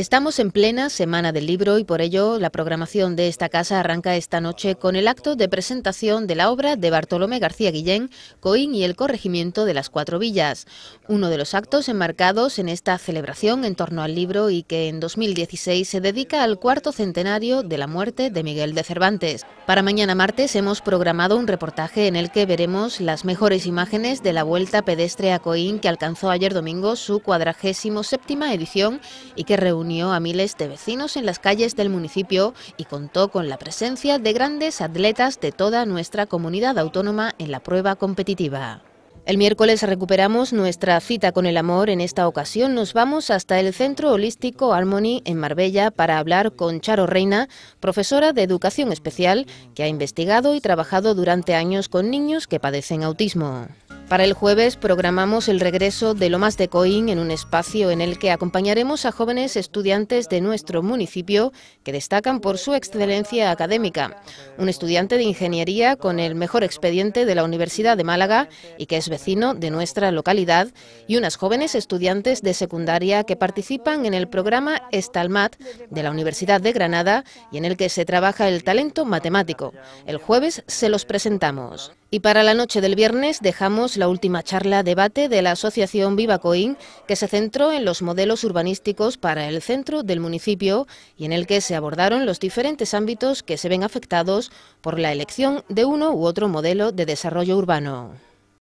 Estamos en plena Semana del Libro y por ello la programación de esta casa arranca esta noche con el acto de presentación de la obra de Bartolomé García Guillén, Coín y el corregimiento de las Cuatro Villas, uno de los actos enmarcados en esta celebración en torno al libro y que en 2016 se dedica al cuarto centenario de la muerte de Miguel de Cervantes. Para mañana martes hemos programado un reportaje en el que veremos las mejores imágenes de la Vuelta Pedestre a Coín que alcanzó ayer domingo su cuadragésimo séptima edición y que reunió a miles de vecinos en las calles del municipio y contó con la presencia de grandes atletas de toda nuestra comunidad autónoma en la prueba competitiva. El miércoles recuperamos nuestra cita con el amor. En esta ocasión nos vamos hasta el Centro Holístico Harmony en Marbella para hablar con Charo Reina, profesora de educación especial que ha investigado y trabajado durante años con niños que padecen autismo. Para el jueves programamos el regreso de Lo Más de Coín en un espacio en el que acompañaremos a jóvenes estudiantes de nuestro municipio que destacan por su excelencia académica. Un estudiante de ingeniería con el mejor expediente de la Universidad de Málaga y que es vecino de nuestra localidad y unas jóvenes estudiantes de secundaria que participan en el programa Estalmat de la Universidad de Granada y en el que se trabaja el talento matemático. El jueves se los presentamos. Y para la noche del viernes dejamos la última charla debate de la Asociación Viva Coín, que se centró en los modelos urbanísticos para el centro del municipio y en el que se abordaron los diferentes ámbitos que se ven afectados por la elección de uno u otro modelo de desarrollo urbano.